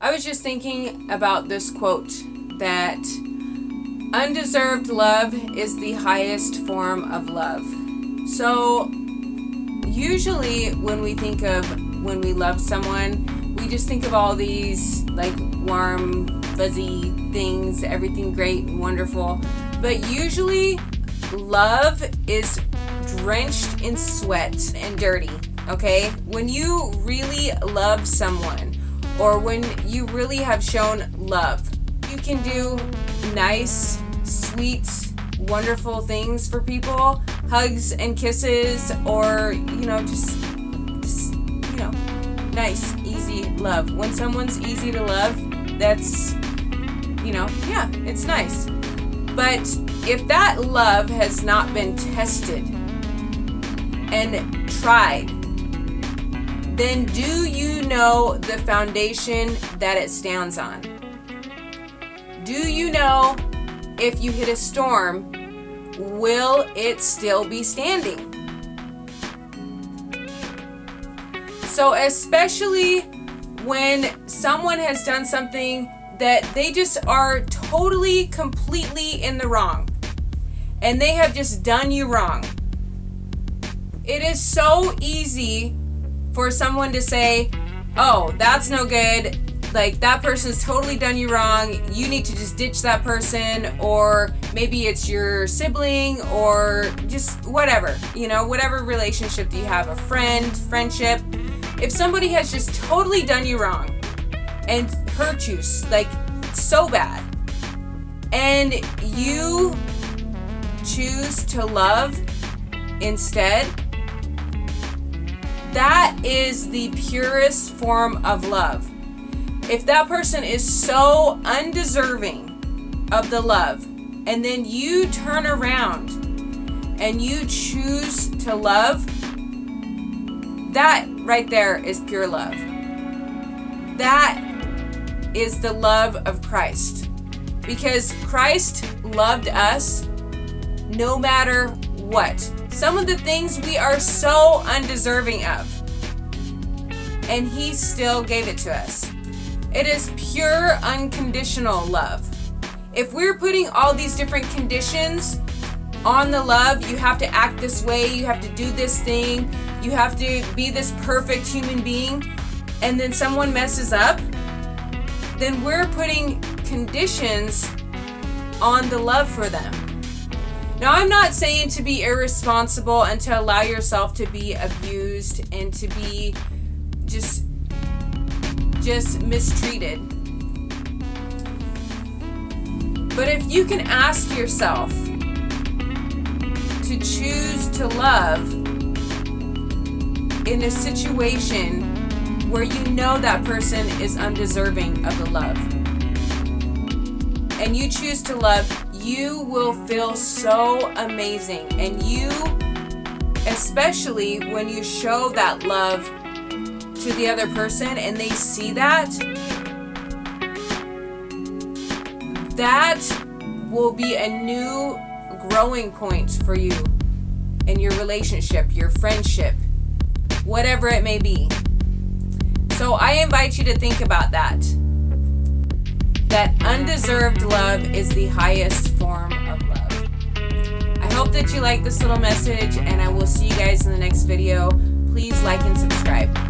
I was just thinking about this quote that undeserved love is the highest form of love. So, usually when we think of when we love someone, we just think of all these like warm, fuzzy things, everything great and wonderful. But usually, love is drenched in sweat and dirty, okay? When you really love someone, or when you really have shown love. You can do nice, sweet, wonderful things for people, hugs and kisses, or you know, just, just you know, nice, easy love. When someone's easy to love, that's you know, yeah, it's nice. But if that love has not been tested and tried then do you know the foundation that it stands on? Do you know if you hit a storm, will it still be standing? So, especially when someone has done something that they just are totally, completely in the wrong, and they have just done you wrong, it is so easy for someone to say, oh, that's no good, like that person's totally done you wrong, you need to just ditch that person, or maybe it's your sibling, or just whatever, you know, whatever relationship do you have, a friend, friendship. If somebody has just totally done you wrong and hurt you, like so bad, and you choose to love instead, that is the purest form of love. If that person is so undeserving of the love, and then you turn around and you choose to love, that right there is pure love. That is the love of Christ. Because Christ loved us no matter what some of the things we are so undeserving of. And He still gave it to us. It is pure, unconditional love. If we're putting all these different conditions on the love, you have to act this way, you have to do this thing, you have to be this perfect human being, and then someone messes up, then we're putting conditions on the love for them. Now, I'm not saying to be irresponsible and to allow yourself to be abused and to be just just mistreated. But if you can ask yourself to choose to love in a situation where you know that person is undeserving of the love, and you choose to love you will feel so amazing. And you, especially when you show that love to the other person and they see that, that will be a new growing point for you in your relationship, your friendship, whatever it may be. So I invite you to think about that that undeserved love is the highest form of love. I hope that you like this little message, and I will see you guys in the next video. Please like and subscribe.